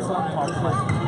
some parts.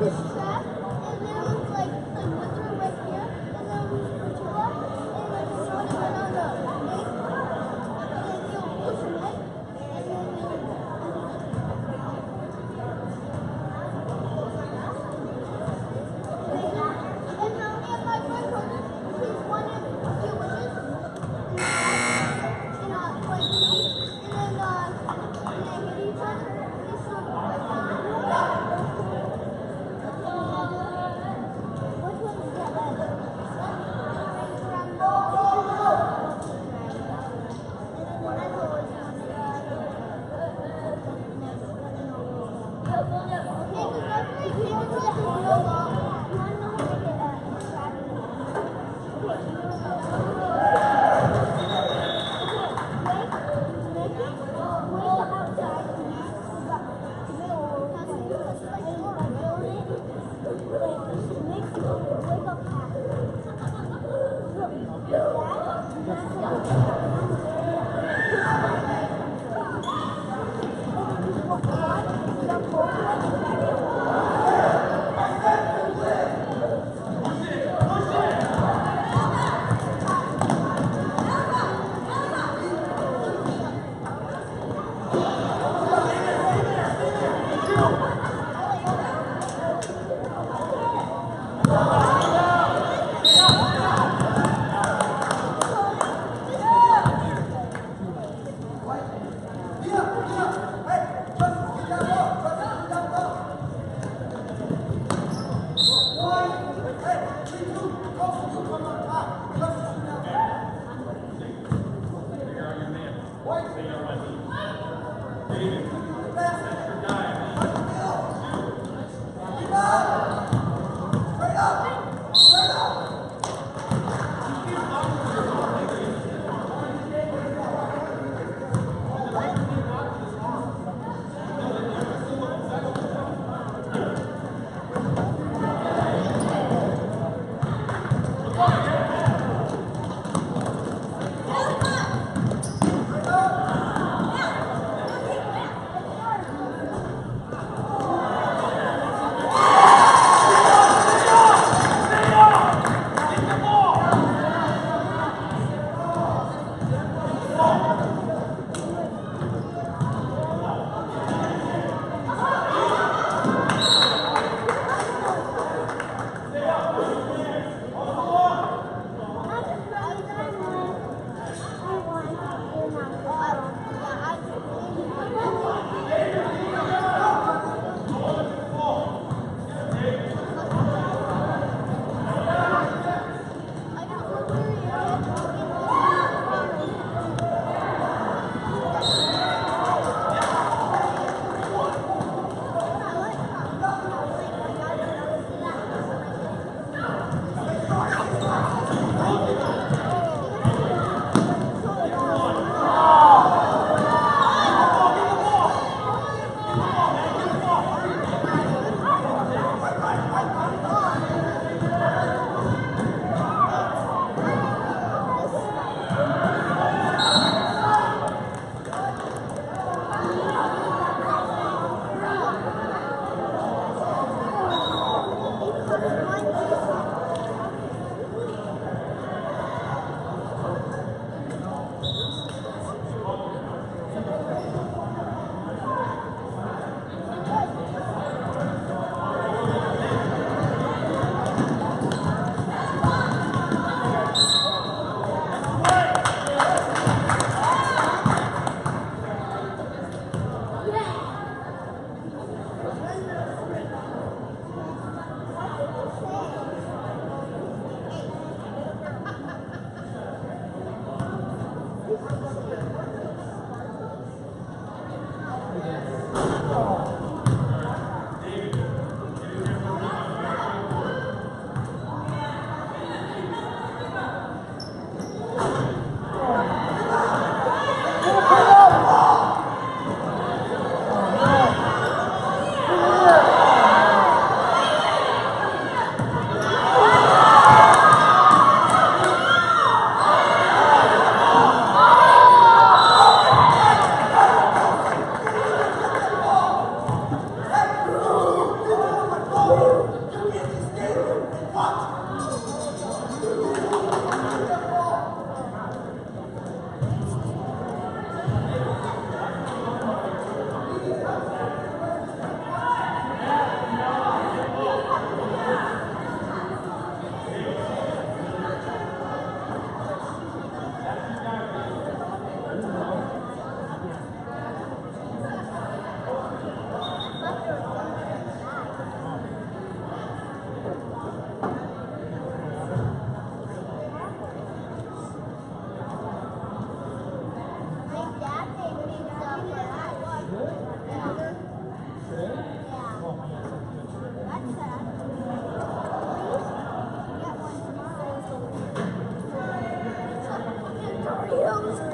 Yes. No. Oh, Wills.